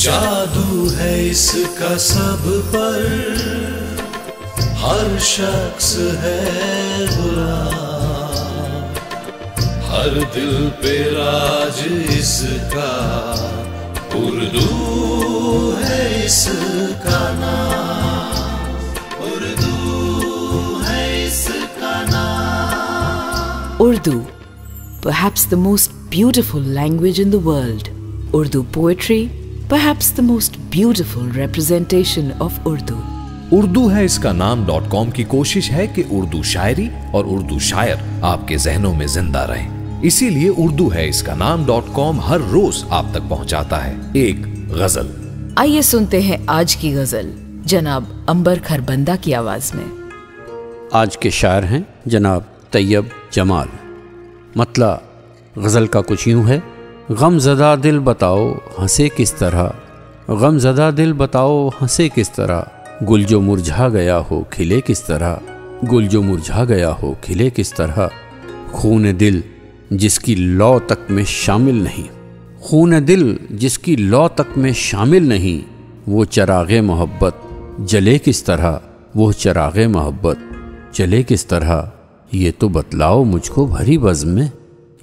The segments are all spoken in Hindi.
जादू है इसका सब पर हर शख्स है गुलाम हर दिल पे राज इसका उर्दू है इसका नाम उर्दू है इसका नाम Urdu, perhaps the most beautiful language in the world. Urdu poetry, perhaps the most beautiful representation of Urdu. Urdu है इसका नाम डॉट कॉम की कोशिश है कि उर्दू शायरी और उर्दू शायर आपके जहनों में ज़िंदा रहे। इसीलिए उर्दू है इसका नाम डॉट कॉम हर रोज आप तक पहुंचाता है। एक गज़ल। आइए सुनते हैं आज की गज़ल जनाब अंबर खरबंदा की आवाज़ में। आज के शायर हैं जनाब तैयब जमाल। मतला गज़ल का कुछ यूँ है गम ज़दा दिल बताओ हंसे किस तरह। गम ज़दा दिल बताओ हंसे किस तरह। गुल जो मुरझा गया हो खिले किस तरह। गुल जो मुरझा गया हो खिले किस तरह। खून दिल जिसकी लौ तक में शामिल नहीं। खून दिल जिसकी लौ तक में शामिल नहीं। वो चराग मोहब्बत जले किस तरह। वो चराग मोहब्बत जले किस तरह। ये तो बतलाओ मुझको भरी बज़ में।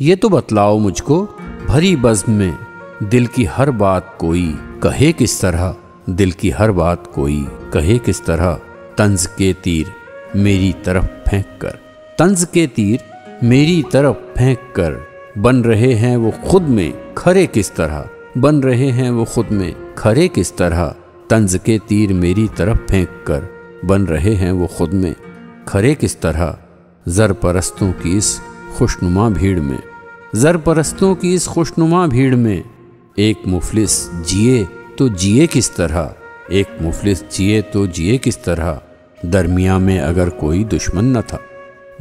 ये तो बतलाओ मुझको भरी बज़्म में दिल की हर बात कोई कहे किस तरह, दिल की हर बात कोई कहे किस तरह, तंज के तीर मेरी तरफ़ फेंक कर। तंज के तीर मेरी तरफ़ फेंक कर बन रहे हैं वो खुद में खरे किस तरह, बन रहे हैं वो खुद में खरे किस तरह, तंज के तीर मेरी तरफ़ फेंक कर बन रहे हैं वो खुद में खरे किस तरह जर परस्तों की इस खुशनुमा भीड़ में। जर परस्तों की इस खुशनुमा भीड़ में, एक मुफलिस जिए तो जिए किस तरह? एक मुफलिस जिए तो जिए किस तरह? दरमिया में अगर कोई दुश्मन न था।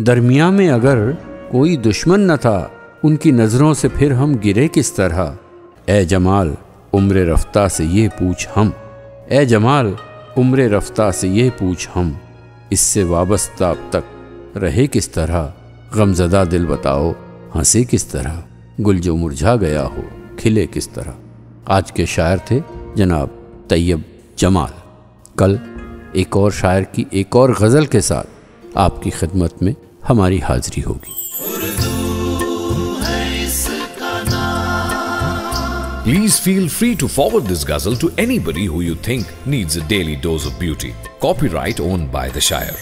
दरमिया में अगर कोई दुश्मन न था, उनकी नज़रों से फिर हम गिरे किस तरह? ए जमाल, उम्र रफ्ता से ये पूछ हम। ए जमाल, उम्र रफ्ता से ये पूछ हम। इससे वाबस्ता अब तक रहे किस तरह? गमजदा दिल बताओ। हंसे किस तरह गुल जो मुरझा गया हो खिले किस तरह आज के शायर थे जनाब तैयब जमाल कल एक और शायर की एक और गज़ल के साथ आपकी खिदमत में हमारी हाजिरी होगी Please feel free to forward this ghazal to anybody who you think needs a daily dose of beauty. Copyright owned by the Shire.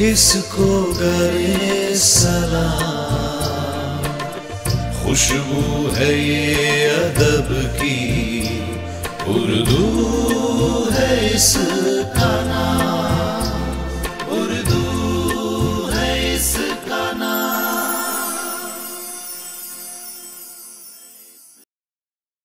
इसको करे सलाम। खुशबू है ये अदब की उर्दू है इसका